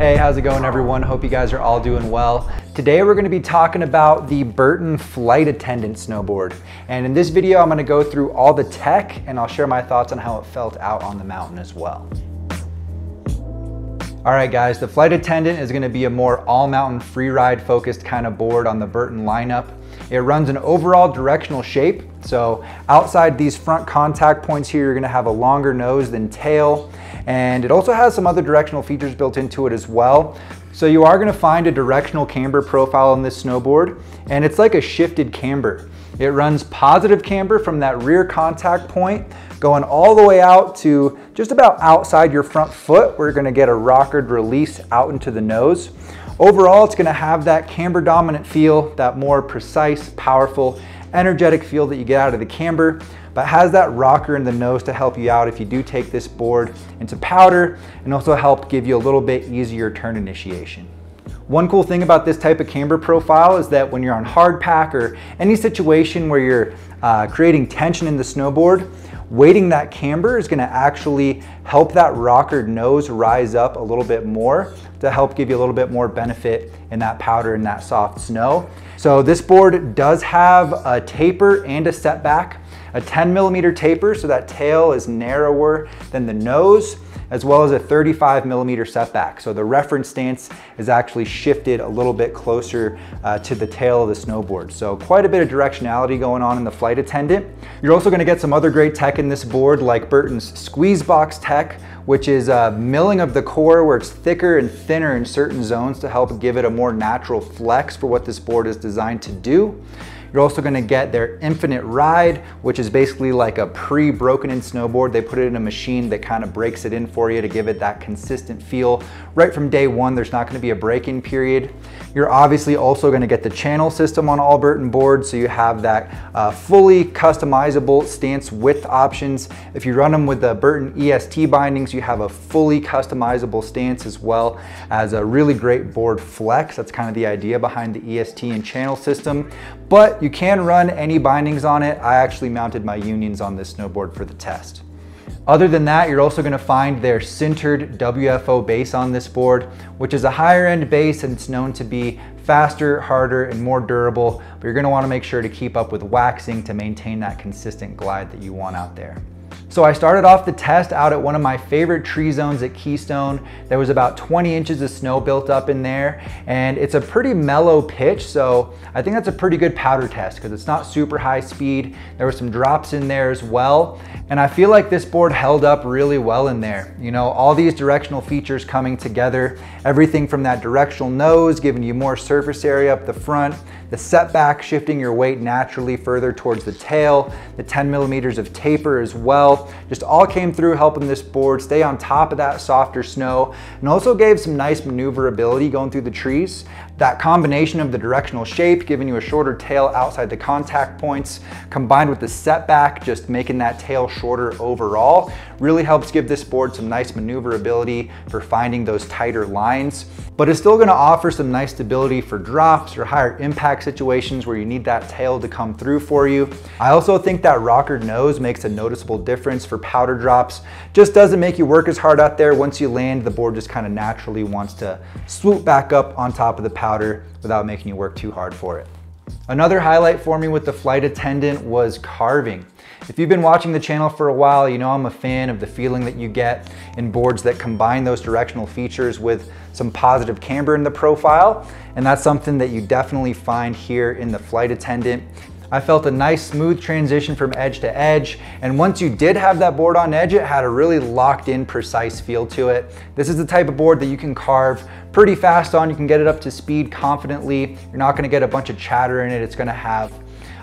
Hey, how's it going everyone? Hope you guys are all doing well. Today we're gonna to be talking about the Burton Flight Attendant snowboard. And in this video, I'm gonna go through all the tech and I'll share my thoughts on how it felt out on the mountain as well. All right guys, the Flight Attendant is gonna be a more all mountain free ride focused kind of board on the Burton lineup. It runs an overall directional shape. So outside these front contact points here, you're gonna have a longer nose than tail. And it also has some other directional features built into it as well. So you are gonna find a directional camber profile on this snowboard, and it's like a shifted camber. It runs positive camber from that rear contact point, going all the way out to just about outside your front foot. We're gonna get a rockered release out into the nose. Overall, it's gonna have that camber dominant feel, that more precise, powerful, energetic feel that you get out of the camber but has that rocker in the nose to help you out if you do take this board into powder and also help give you a little bit easier turn initiation. One cool thing about this type of camber profile is that when you're on hard pack or any situation where you're uh, creating tension in the snowboard, weighting that camber is gonna actually help that rocker nose rise up a little bit more to help give you a little bit more benefit in that powder and that soft snow. So this board does have a taper and a setback a 10 millimeter taper so that tail is narrower than the nose, as well as a 35 millimeter setback. So the reference stance is actually shifted a little bit closer uh, to the tail of the snowboard. So quite a bit of directionality going on in the flight attendant. You're also gonna get some other great tech in this board like Burton's squeeze box tech, which is a milling of the core where it's thicker and thinner in certain zones to help give it a more natural flex for what this board is designed to do. You're also gonna get their Infinite Ride, which is basically like a pre-broken in snowboard. They put it in a machine that kind of breaks it in for you to give it that consistent feel. Right from day one, there's not gonna be a break-in period. You're obviously also gonna get the channel system on all Burton boards, so you have that uh, fully customizable stance width options. If you run them with the Burton EST bindings, you have a fully customizable stance as well as a really great board flex. That's kind of the idea behind the EST and channel system. But you can run any bindings on it. I actually mounted my unions on this snowboard for the test. Other than that, you're also gonna find their sintered WFO base on this board, which is a higher end base and it's known to be faster, harder, and more durable, but you're gonna wanna make sure to keep up with waxing to maintain that consistent glide that you want out there. So I started off the test out at one of my favorite tree zones at Keystone. There was about 20 inches of snow built up in there and it's a pretty mellow pitch. So I think that's a pretty good powder test because it's not super high speed. There were some drops in there as well. And I feel like this board held up really well in there. You know, all these directional features coming together, everything from that directional nose, giving you more surface area up the front, the setback shifting your weight naturally further towards the tail, the 10 millimeters of taper as well, just all came through helping this board stay on top of that softer snow and also gave some nice maneuverability going through the trees. That combination of the directional shape, giving you a shorter tail outside the contact points, combined with the setback, just making that tail shorter overall, really helps give this board some nice maneuverability for finding those tighter lines, but it's still gonna offer some nice stability for drops or higher impact situations where you need that tail to come through for you. I also think that rocker nose makes a noticeable difference for powder drops. Just doesn't make you work as hard out there. Once you land, the board just kind of naturally wants to swoop back up on top of the powder without making you work too hard for it. Another highlight for me with the flight attendant was carving. If you've been watching the channel for a while, you know I'm a fan of the feeling that you get in boards that combine those directional features with some positive camber in the profile. And that's something that you definitely find here in the flight attendant. I felt a nice smooth transition from edge to edge. And once you did have that board on edge, it had a really locked in precise feel to it. This is the type of board that you can carve pretty fast on. You can get it up to speed confidently. You're not gonna get a bunch of chatter in it. It's gonna have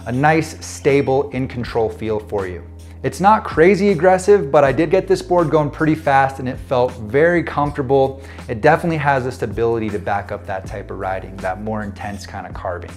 a nice, stable, in control feel for you. It's not crazy aggressive, but I did get this board going pretty fast and it felt very comfortable. It definitely has the stability to back up that type of riding, that more intense kind of carving.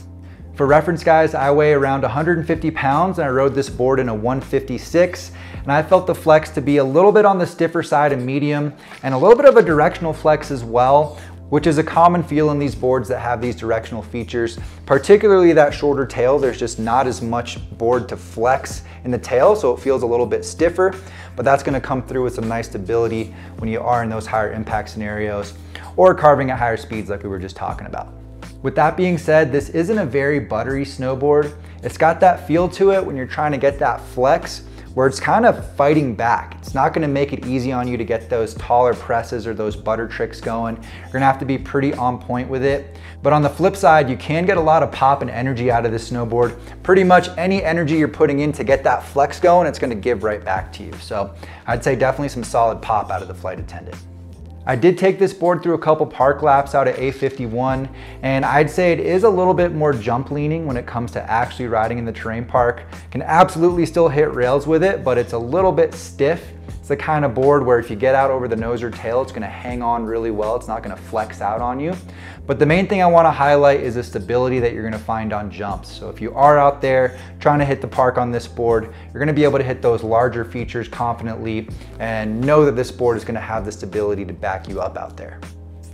For reference guys, I weigh around 150 pounds and I rode this board in a 156 and I felt the flex to be a little bit on the stiffer side of medium and a little bit of a directional flex as well, which is a common feel in these boards that have these directional features, particularly that shorter tail. There's just not as much board to flex in the tail, so it feels a little bit stiffer, but that's gonna come through with some nice stability when you are in those higher impact scenarios. or carving at higher speeds like we were just talking about. With that being said, this isn't a very buttery snowboard. It's got that feel to it when you're trying to get that flex where it's kind of fighting back. It's not gonna make it easy on you to get those taller presses or those butter tricks going. You're gonna have to be pretty on point with it. But on the flip side, you can get a lot of pop and energy out of this snowboard. Pretty much any energy you're putting in to get that flex going, it's gonna give right back to you. So I'd say definitely some solid pop out of the flight attendant. I did take this board through a couple park laps out at A51, and I'd say it is a little bit more jump leaning when it comes to actually riding in the terrain park. Can absolutely still hit rails with it, but it's a little bit stiff the kind of board where if you get out over the nose or tail, it's gonna hang on really well. It's not gonna flex out on you. But the main thing I wanna highlight is the stability that you're gonna find on jumps. So if you are out there trying to hit the park on this board, you're gonna be able to hit those larger features confidently and know that this board is gonna have the stability to back you up out there.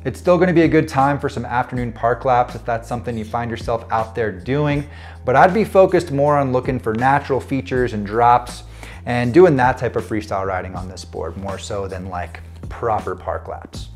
It's still gonna be a good time for some afternoon park laps if that's something you find yourself out there doing, but I'd be focused more on looking for natural features and drops and doing that type of freestyle riding on this board more so than like proper park laps.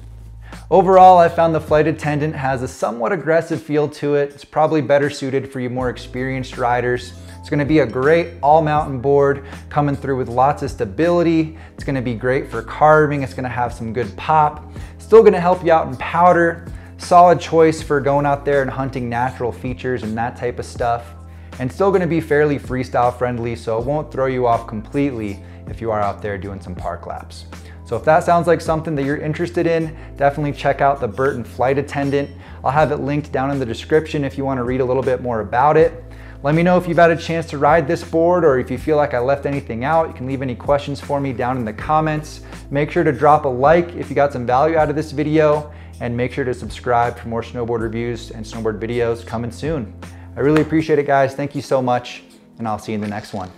Overall, I found the flight attendant has a somewhat aggressive feel to it. It's probably better suited for you more experienced riders. It's gonna be a great all mountain board coming through with lots of stability. It's gonna be great for carving. It's gonna have some good pop. Still gonna help you out in powder. Solid choice for going out there and hunting natural features and that type of stuff and still gonna be fairly freestyle friendly, so it won't throw you off completely if you are out there doing some park laps. So if that sounds like something that you're interested in, definitely check out the Burton Flight Attendant. I'll have it linked down in the description if you wanna read a little bit more about it. Let me know if you've had a chance to ride this board or if you feel like I left anything out. You can leave any questions for me down in the comments. Make sure to drop a like if you got some value out of this video and make sure to subscribe for more snowboard reviews and snowboard videos coming soon. I really appreciate it, guys. Thank you so much, and I'll see you in the next one.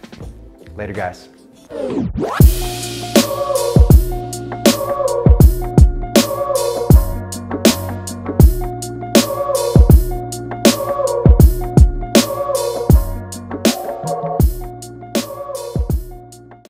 Later, guys.